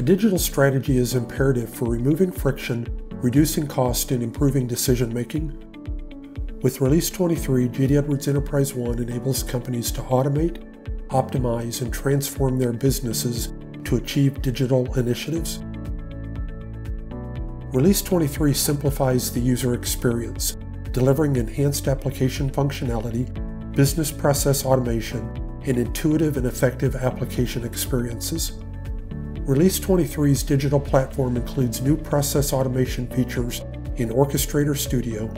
A digital strategy is imperative for removing friction, reducing cost, and improving decision making. With Release 23, JD Edwards EnterpriseOne enables companies to automate, optimize, and transform their businesses to achieve digital initiatives. Release 23 simplifies the user experience, delivering enhanced application functionality, business process automation, and intuitive and effective application experiences. Release 23's digital platform includes new process automation features in Orchestrator Studio,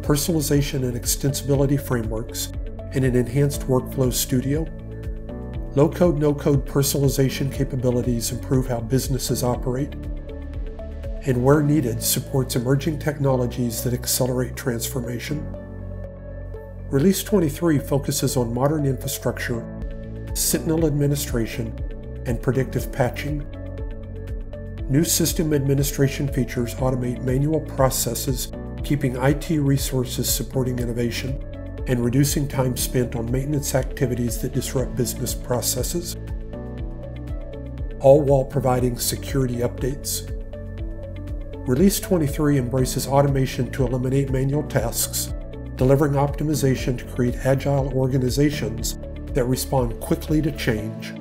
personalization and extensibility frameworks, and an enhanced workflow studio. Low code, no code personalization capabilities improve how businesses operate, and where needed, supports emerging technologies that accelerate transformation. Release 23 focuses on modern infrastructure, Sentinel administration, and predictive patching. New system administration features automate manual processes, keeping IT resources supporting innovation, and reducing time spent on maintenance activities that disrupt business processes, all while providing security updates. Release 23 embraces automation to eliminate manual tasks, delivering optimization to create agile organizations that respond quickly to change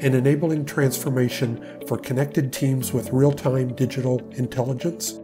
and enabling transformation for connected teams with real time digital intelligence.